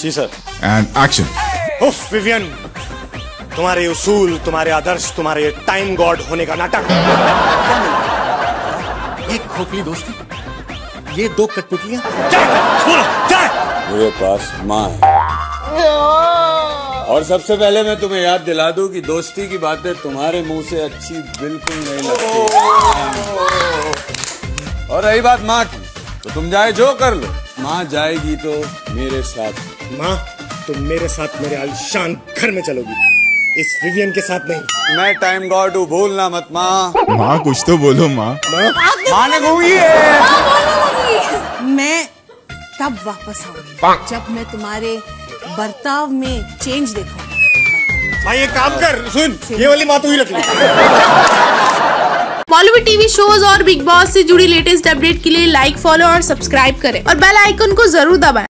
Ji sir. And action of Vivian तुम्हारे उसूल तुम्हारे आदर्श तुम्हारे टाइम गॉड होने का नाटक। एक खोखली दोस्ती ये दो कठपुतलियाँ मेरे पास माँ है। और सबसे पहले मैं तुम्हें याद दिला दूँ कि दोस्ती की बातें तुम्हारे मुँह से अच्छी बिल्कुल नहीं लगती। और रही बात माँ की तो तुम जाए जो कर लो। माँ जाएगी तो मेरे साथ। माँ तुम मेरे साथ मेरे आलिशान घर में चलोगी। इस विवियन के साथ नहीं। मैं टाइम गॉड हूँ भूलना मत माँ। माँ कुछ तो बोलो माँ। माँ? ने घूमी है। मैं तब वापस आऊँगी जब मैं तुम्हारे बर्ताव में चेंज देखूँगी। भाई ये काम कर सुन। ये वाली माँ तू ही रख ले। बॉलीवुड टीवी शोज़ और बिग बॉस से जुड़ी लेटेस्ट अपडेट के लिए लाइक, फॉलो और सब्सक्राइब करें और बेल आइकन को ज़रूर दबाएँ।